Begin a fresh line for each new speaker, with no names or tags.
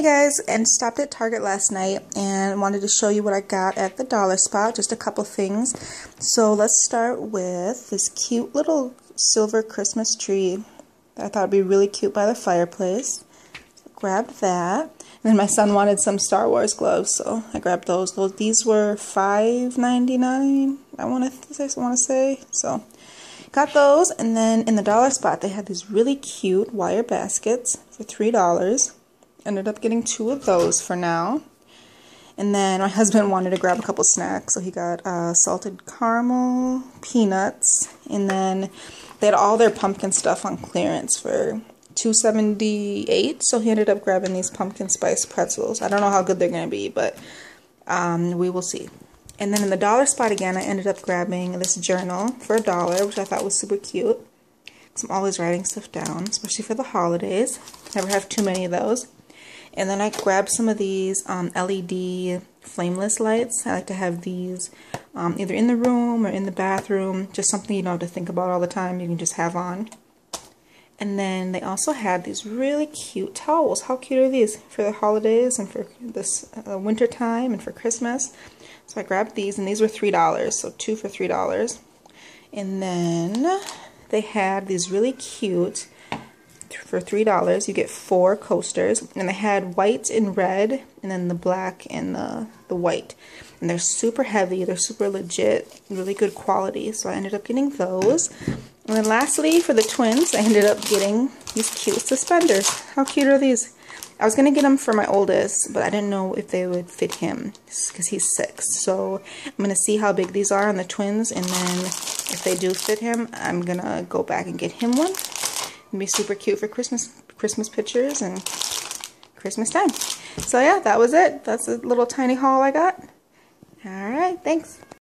Hey guys, and stopped at Target last night and wanted to show you what I got at the dollar spot, just a couple things. So let's start with this cute little silver Christmas tree that I thought would be really cute by the fireplace. So grabbed that. And then my son wanted some Star Wars gloves, so I grabbed those. Those these were $5.99, I want to I want to say. So got those and then in the dollar spot they had these really cute wire baskets for $3 ended up getting two of those for now. And then my husband wanted to grab a couple snacks, so he got uh, salted caramel, peanuts, and then they had all their pumpkin stuff on clearance for 278 so he ended up grabbing these pumpkin spice pretzels. I don't know how good they're going to be, but um, we will see. And then in the dollar spot again, I ended up grabbing this journal for a dollar, which I thought was super cute. I'm always writing stuff down, especially for the holidays. Never have too many of those. And then I grabbed some of these um, LED flameless lights. I like to have these um, either in the room or in the bathroom. Just something you don't have to think about all the time. You can just have on. And then they also had these really cute towels. How cute are these for the holidays and for this uh, winter time and for Christmas? So I grabbed these, and these were $3, so two for $3. And then they had these really cute for $3. You get four coasters. And they had white and red, and then the black and the, the white. And they're super heavy. They're super legit, really good quality. So I ended up getting those. And then lastly, for the twins, I ended up getting these cute suspenders. How cute are these? I was going to get them for my oldest, but I didn't know if they would fit him because he's six. So I'm going to see how big these are on the twins, and then if they do fit him, I'm going to go back and get him one be super cute for Christmas Christmas pictures and Christmas time. So yeah, that was it. That's a little tiny haul I got. Alright, thanks.